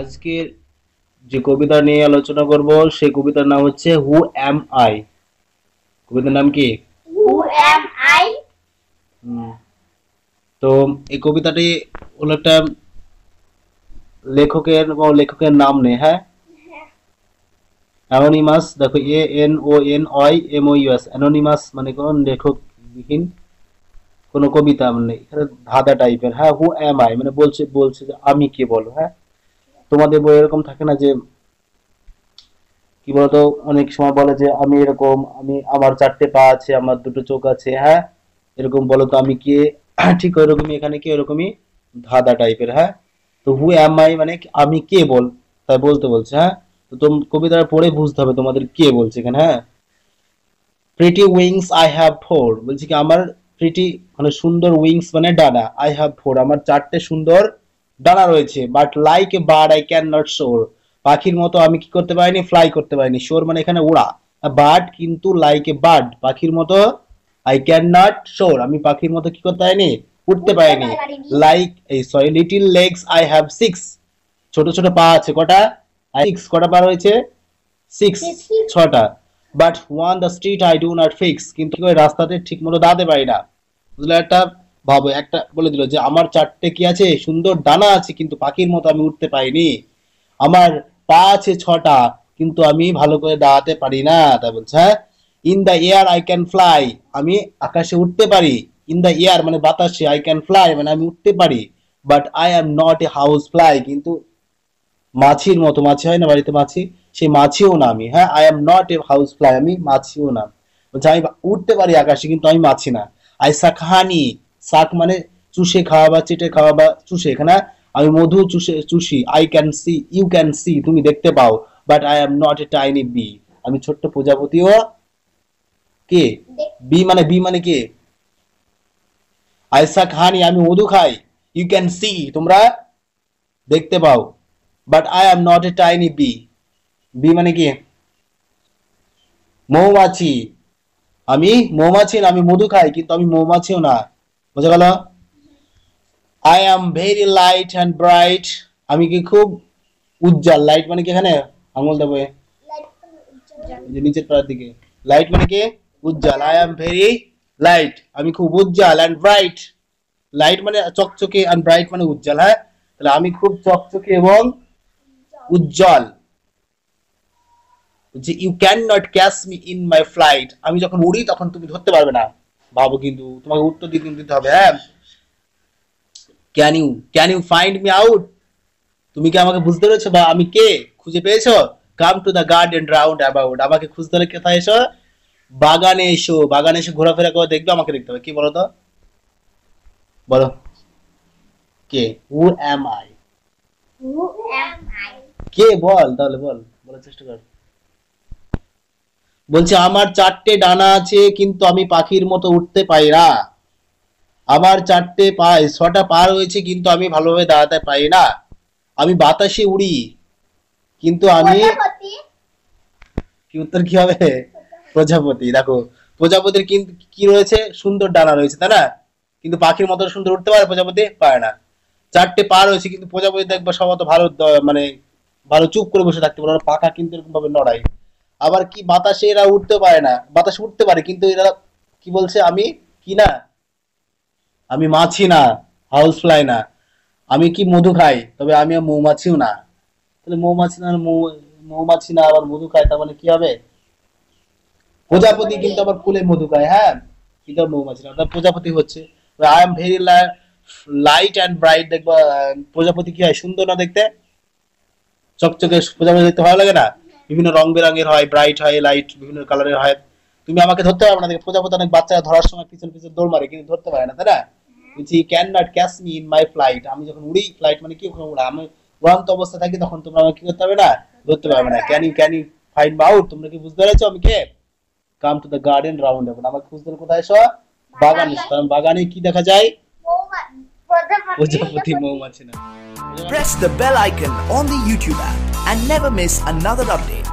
আজকে যে কবিতা নিয়ে আলোচনা করব সেই কবিতার নাম হচ্ছে হু এম আই কবিতার নাম কি? Am I? হুম। তো এই কবিতাটি হলো একটা লেখকের বা লেখকের নাম নেই হ্যাঁ? অ্যানোনিমাস দেখো A N O N Y M O U S anonymous মানে কোন লেখকবিহীন কোনো কবিতা মানে এখানে ধাঁধা টাইপের হ্যাঁ? হু এম আই মানে বলছে বলছে যে আমি কে বলো হ্যাঁ? তোমাদের বই এরকম থাকে না যে, কি বলতো, অনেক সময় বলে যে, আমি এরকম, আমি আমার চারটে পা আছে, আমার দুটো চোখ আছে হ্যাঁ? এরকম বলো তো, আমি কে, ঠিক ওইরকমই, এখানে কি ওইরকমই? ধাঁধা টাইপের হ্যাঁ? তো হু অ্যাম আই মানে আমি কে বল, তাই বলতে বলছে হ্যাঁ? তো তোম, কবিতাটা পড়ে বুঝতে হবে তোমাদের কে বলছে এখানে হ্যাঁ? Pretty wings I have four বলছি কি, আমার প্রিটি মানে সুন্দর উইংস মানে ডানা আই হ্যাভ ফোর আমার চারটে সুন্দর ডানা রয়েছে but like a bird I can not soar পাখির মতো আমি কি করতে পারিনি? ফ্লাই করতে পারিনি। শোর মানে এখানে উড়া বার্ড কিন্তু লাইক এ বার্ড পাখির মতো আই ক্যান নট শোর আমি পাখির মতো কি করতে পারিনি? উঠতে পারিনি। লাইক এই sorry little legs I have six ছোট ছোট পা আছে। কটা? সিক্স কটা পা রয়েছে? সিক্স ছটা। But one the street I do not fix কিন্তু রাস্তাতে ঠিক মতো দাঁড়াতে পারি না। বুঝলে একটা? ভাবো, একটা বলে দিল যে, আমার চারটে কি আছে? সুন্দর ডানা আছে, কিন্তু পাখির মতো আমি উঠতে পারিনি। আমার পা আছে ছটা, কিন্তু আমি ভালো করে দাঁড়াতে পারি না। তাই বলছে হ্যাঁ? In the air I can fly আমি আকাশে উঠতে পারি। ইন দ্য এয়ার মানে বাতাসে আই ক্যান ফ্লাই মানে আমি উঠতে পারি। But I am not a housefly কিন্তু মাছির মতো, মাছি হয় না বাড়িতে মাছি? সেই মাছিও না আমি হ্যাঁ? I am not a housefly আমি মাছিও না। বলছে, আমি উঠতে পারি আকাশে, কিন্তু আমি মাছি না। আই শাক শাক মানে চুষে খাওয়া বা চেটে খাওয়া বা চুষে এখানে আমি মধু চুষে চুষি। I can see you can see তুমি দেখতে পাও। But I am not a tiny bee আমি ছোট্ট প্রজাপতিও কে? বি মানে বি মানে কে? আইসা খানি আমি মধু খাই। ইউ ক্যান সি তোমরা দেখতে পাও। But I am not a tiny bee bee মানে কি? মৌমাছি। আমি মৌমাছি না আমি মধু খাই কিন্তু আমি মৌমাছিও না। বোঝা গেল? I am very light and bright আমি কি খুব উজ্জ্বল? লাইট মানে কি এখানে? আঙুল দেবো নিচের পাড়ার দিকে। লাইট মানে কি? উজ্জ্বল। আই অ্যাম ভেরি লাইট আমি খুব উজ্জ্বল অ্যান্ড ব্রাইট লাইট মানে চকচকে অ্যান্ড ব্রাইট মানে উজ্জ্বল হ্যাঁ? তাহলে আমি খুব চকচকে এবং উজ্জ্বল। যে you can not catch me in my flight আমি যখন উড়ি, তখন তুমি ধরতে পারবে না। ভাবো কিন্তু তোমাকে উত্তর দিতে দিতে হবে হ্যাঁ? Can you can you find me out তুমি কি আমাকে বুঝতে পেরেছ বা আমি কে? খুঁজে পেয়েছ? Come to the garden round about আমাকে খুঁজতে হলে কোথায় এসো? বাগানে এসো। বাগানে এসে ঘোরাফেরা করে দেখবে আমাকে দেখতে হবে। কি বলো তো? বলো। কে? Who am I Who am I? কে বল? তাহলে বল। বলার চেষ্টা কর। বলছে আমার চারটে ডানা আছে কিন্তু আমি পাখির মতো উঠতে পারি না। আমার চারটে পায়ে ছটা পা রয়েছে কিন্তু আমি ভালোভাবে দাঁড়াতে পারি না। আমি বাতাসে উড়ি কিন্তু আমি প্রজাপতি? কি উত্তর কি হবে? প্রজাপতি দেখো। প্রজাপতির কিন্তু কি রয়েছে? সুন্দর ডানা রয়েছে তাই না? কিন্তু পাখির মতো সুন্দর উঠতে পারে প্রজাপতি পারে না। চারটে পা রয়েছে কিন্তু প্রজাপতি দেখবে সবত ভালো মানে ভালো চুপ করে বসে থাকতে পারে পাখা কিন্তু এরকম ভাবে নড়াই আবার কি বাতাসে এরা উঠতে পারে না? বাতাসে উঠতে পারে, কিন্তু এরা কি বলছে? আমি কি না? আমি মাছি না, হাউস ফ্লাই না। আমি কি মধু খাই? তবে আমি মৌমাছিও না। তাহলে মৌমাছি না মৌমাছি না আবার মধু খায়, তার মানে কি হবে? প্রজাপতি কিন্তু আবার ফুলে মধু খায় হ্যাঁ? কিন্তু মৌমাছি না প্রজাপতি হচ্ছে। I am very light and bright দেখবা, প্রজাপতি কি হয়? সুন্দর না দেখতে? চকচকে প্রজাপতি দেখতে ভালো লাগে না? বিভিন্ন রং বেরঙের হয় ব্রাইট হয় লাইট বিভিন্ন কালারের হয়। তুমি আমাকে ধরতে পারবে না দেখে প্রজাপতি অনেক বাচ্চারা ধরার সময় পিছন পিছন দৌড় মারে কিন্তু ধরতে পারে না তাই না? বলছি can not catch me in my flight আমি যখন উড়ি ফ্লাইট মানে কি? ওখানে উড়া। আমি উড়ান্ত অবস্থা থাকি তখন তোমরা আমাকে কি করতে পারবে না? ধরতে পারবে না। Can you can you find out তোমরা কি বুঝতে পেরেছ আমি কে? Come to the garden round এখন আমাকে খুঁজতে কোথায় এসো? বাগানে এসো। কারণ বাগানে কি দেখা যায়? প্রজাপতি মৌমাছি না। Press the bell icon on the YouTube app and never miss another update.